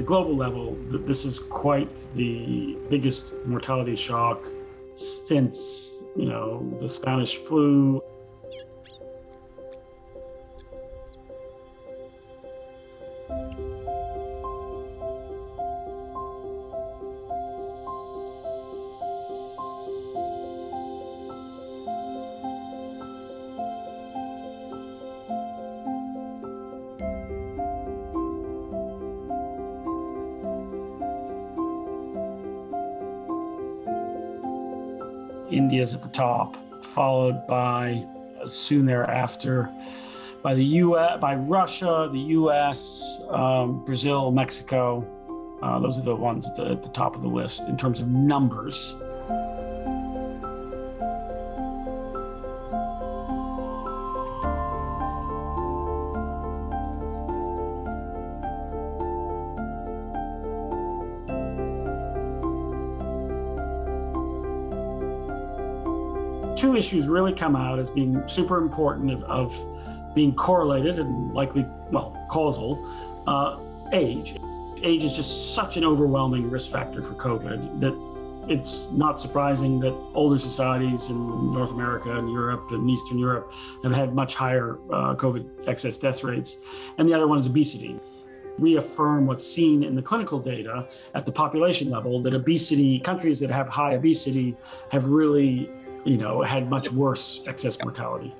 the global level, this is quite the biggest mortality shock since, you know, the Spanish flu India's at the top, followed by uh, soon thereafter by the U.S., by Russia, the U.S., um, Brazil, Mexico. Uh, those are the ones at the, at the top of the list in terms of numbers. Two issues really come out as being super important of, of being correlated and likely, well, causal. Uh, age. Age is just such an overwhelming risk factor for COVID that it's not surprising that older societies in North America and Europe and Eastern Europe have had much higher uh, COVID excess death rates. And the other one is obesity. Reaffirm what's seen in the clinical data at the population level that obesity, countries that have high obesity, have really you know, had much worse excess mortality.